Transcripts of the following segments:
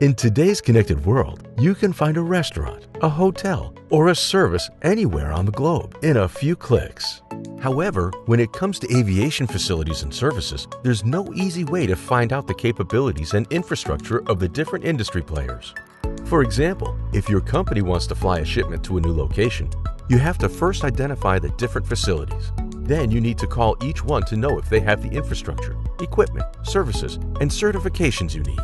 In today's connected world, you can find a restaurant, a hotel, or a service anywhere on the globe in a few clicks. However, when it comes to aviation facilities and services, there's no easy way to find out the capabilities and infrastructure of the different industry players. For example, if your company wants to fly a shipment to a new location, you have to first identify the different facilities. Then you need to call each one to know if they have the infrastructure, equipment, services, and certifications you need.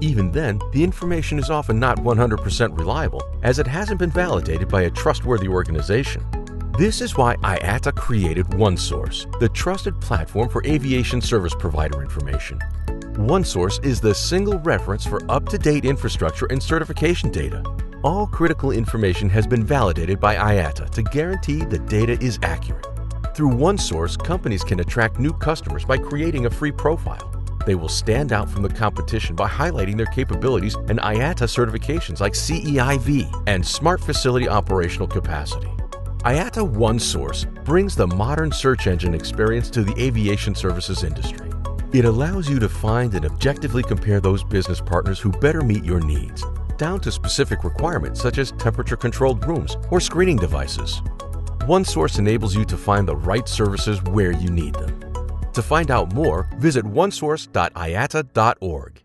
Even then, the information is often not 100% reliable as it hasn't been validated by a trustworthy organization. This is why IATA created OneSource, the trusted platform for aviation service provider information. OneSource is the single reference for up to date infrastructure and certification data. All critical information has been validated by IATA to guarantee the data is accurate. Through OneSource, companies can attract new customers by creating a free profile they will stand out from the competition by highlighting their capabilities and IATA certifications like CEIV and Smart Facility Operational Capacity. IATA OneSource brings the modern search engine experience to the aviation services industry. It allows you to find and objectively compare those business partners who better meet your needs, down to specific requirements such as temperature controlled rooms or screening devices. OneSource enables you to find the right services where you need them. To find out more, visit onesource.iata.org.